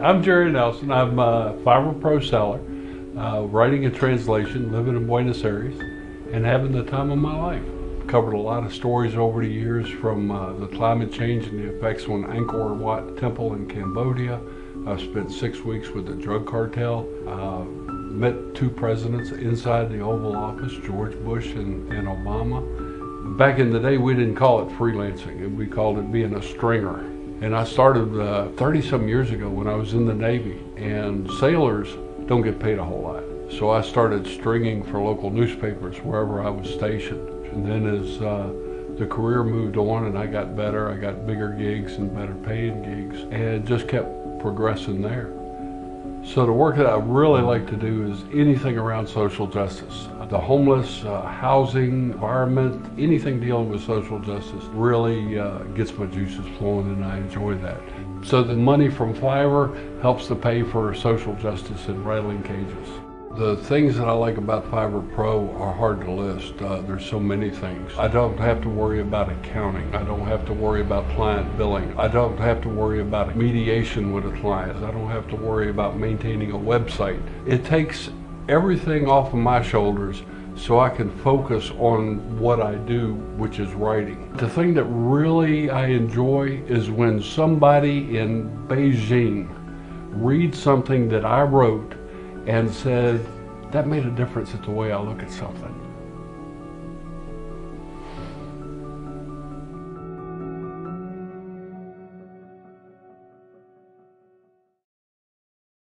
I'm Jerry Nelson. I'm a Fiverr Pro seller, uh, writing a translation, living in Buenos Aires, and having the time of my life. Covered a lot of stories over the years from uh, the climate change and the effects on Angkor Wat Temple in Cambodia. I spent six weeks with the drug cartel. Uh, met two presidents inside the Oval Office, George Bush and, and Obama. Back in the day, we didn't call it freelancing, we called it being a stringer. And I started uh, 30 some years ago when I was in the Navy, and sailors don't get paid a whole lot. So I started stringing for local newspapers wherever I was stationed. And then as uh, the career moved on and I got better, I got bigger gigs and better paying gigs, and just kept progressing there. So the work that I really like to do is anything around social justice. The homeless, uh, housing, environment, anything dealing with social justice really uh, gets my juices flowing and I enjoy that. So the money from Fiverr helps to pay for social justice and rattling cages. The things that I like about Fiverr Pro are hard to list. Uh, there's so many things. I don't have to worry about accounting. I don't have to worry about client billing. I don't have to worry about mediation with a client. I don't have to worry about maintaining a website. It takes everything off of my shoulders so I can focus on what I do, which is writing. The thing that really I enjoy is when somebody in Beijing reads something that I wrote and said, that made a difference at the way I look at something.